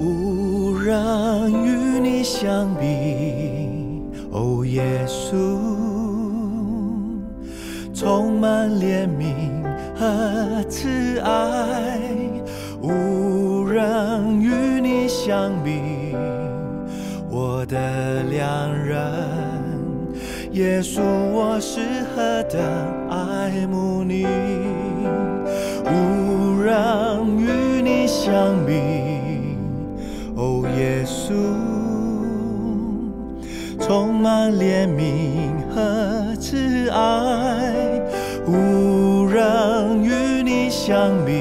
无人与你相比，哦，耶稣，充满怜悯和慈爱，无人与你相比，我的良人。耶稣，我是何等爱慕你，无人与你相比。主，充满怜悯和慈爱，无人与你相比。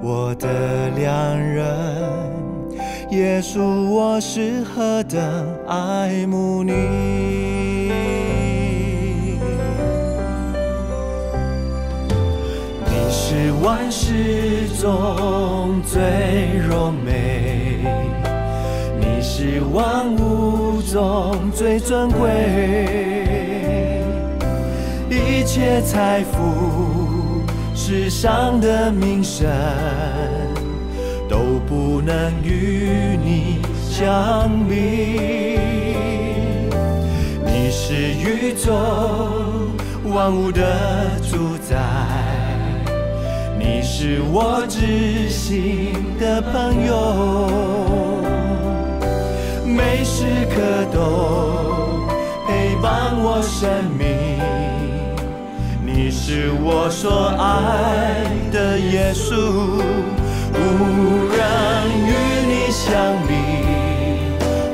我的良人，耶稣，我是何等爱慕你。你是万事中最柔美，是万物中最尊贵，一切财富、世上的名声都不能与你相比。你是宇宙万物的主宰。你是我知心的朋友，刻都陪伴我生命。你是我所爱的耶稣，无人与你相比。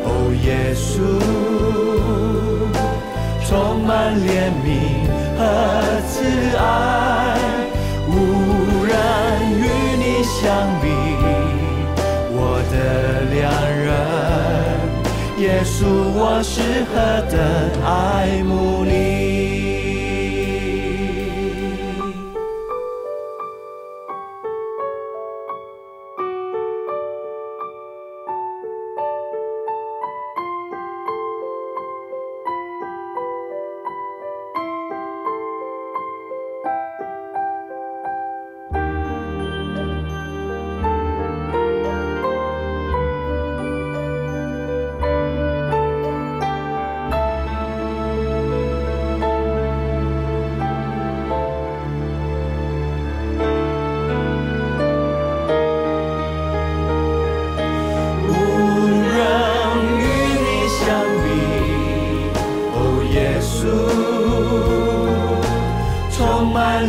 哦，耶稣，充满怜悯和慈爱。无人与你相比，我的，告诉我适合的爱慕。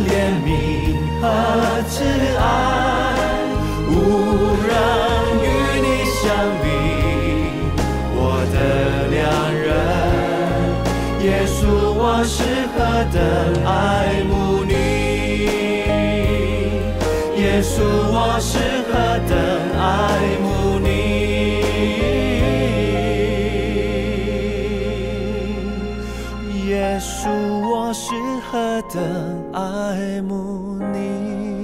怜悯和慈爱，无人与你相比，我的良人，耶稣，我是何等爱慕你，耶稣，我是。的爱慕你。